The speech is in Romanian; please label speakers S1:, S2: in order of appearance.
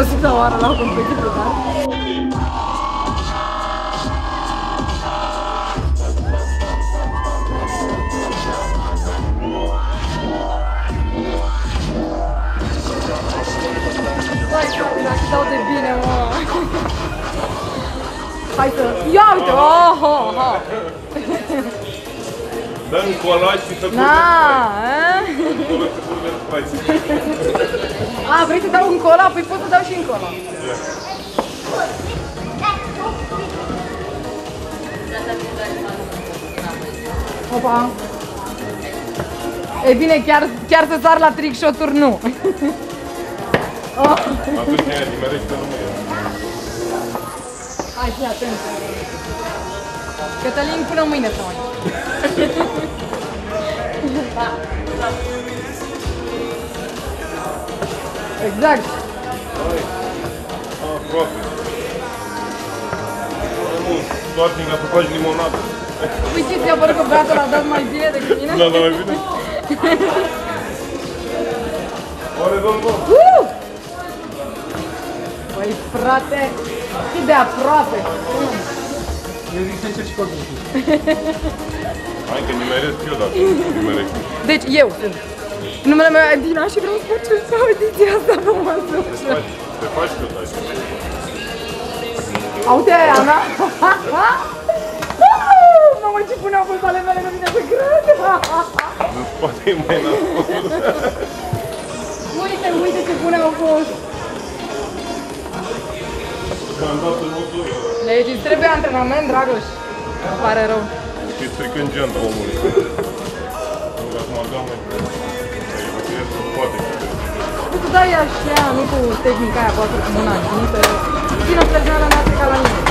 S1: a suta oară la o competiție, da? Hai, frate, dacă dau de bine, mă. Hai să... Ia uite! Oh, oh, oh.
S2: Dă în colaj și să
S1: Na, eh? A, vrei să dau în cola? Păi pot să dau și în cola. Opa. E bine, chiar, chiar să sar la trick shot-uri, nu. oh.
S2: Atunci ne nimerește România.
S1: Hai, fii atent. Cătălin, până mâine să mai. Exact.
S2: Aproape. Mai mult, doar fiindcă să faci limonadă.
S1: Păi ce ți-a părut că băiatul a dat mai bine decât mine?
S2: Da, da, mai bine? Oare domn, bă?
S1: Uh! Băi, frate, cât de aproape.
S3: Eu zic să încerci cu oricum.
S2: Hai că nimeresc eu dacă nimeresc.
S1: Deci eu sunt. Numele meu e Dina și vreau să fac audiția asta frumoasă.
S2: Te faci, te faci că dai.
S1: Aude, Ana! Mamă, ce pune au fost ale mele, nu vine să cred!
S2: Nu poate e mai nasol.
S1: Uite, uite ce bune au fost!
S2: Că am dat în motor.
S1: Deci îți trebuie antrenament, Dragoș. Îmi pare rău.
S2: Și stricând geanta omului. Nu, acum dau mai Ai că poate.
S1: Nu tu dai așa, nu cu tehnica aia voastră cu mâna închisă. Țină plezneala noastră ca la mine.
S3: Moara.